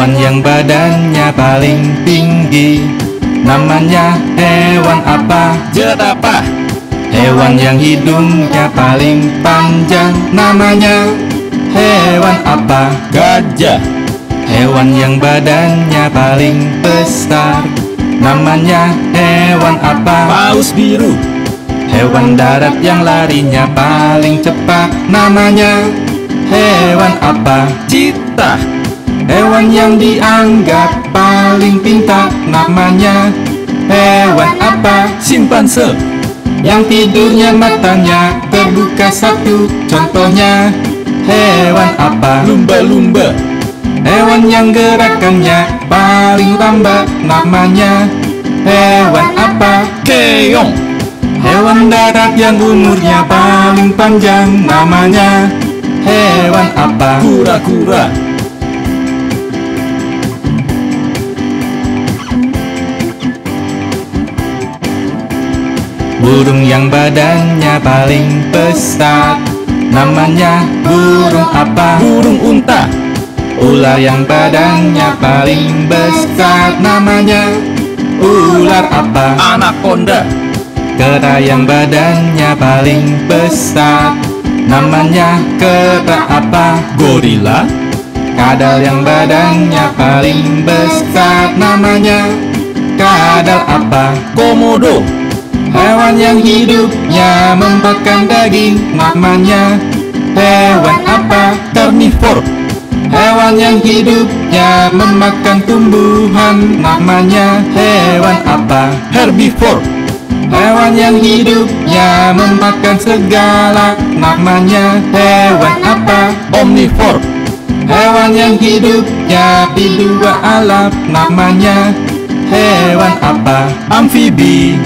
Hewan yang badannya paling tinggi Namanya hewan apa? Jerapah Hewan yang hidungnya paling panjang Namanya hewan apa? Gajah Hewan yang badannya paling besar Namanya hewan apa? Paus biru Hewan darat yang larinya paling cepat Namanya hewan apa? Cita Hewan yang dianggap paling pintar Namanya hewan apa? Simpanse Yang tidurnya matanya terbuka satu Contohnya hewan apa? Lumba-lumba Hewan yang gerakannya paling lambat Namanya hewan apa? Keong Hewan darat yang umurnya paling panjang Namanya hewan apa? Kura-kura Burung yang badannya paling besar Namanya burung apa? Burung unta Ular yang badannya paling besar Namanya ular apa? Anaconda Kera yang badannya paling besar Namanya kera apa? Gorila Kadal yang badannya paling besar Namanya kadal apa? Komodo Hewan yang hidupnya memakan daging Namanya hewan apa? Karnivor Hewan yang hidupnya memakan tumbuhan Namanya hewan apa? Herbivor Hewan yang hidupnya memakan segala Namanya hewan apa? Omnivor Hewan yang hidupnya di dua alam Namanya hewan apa? Amfibi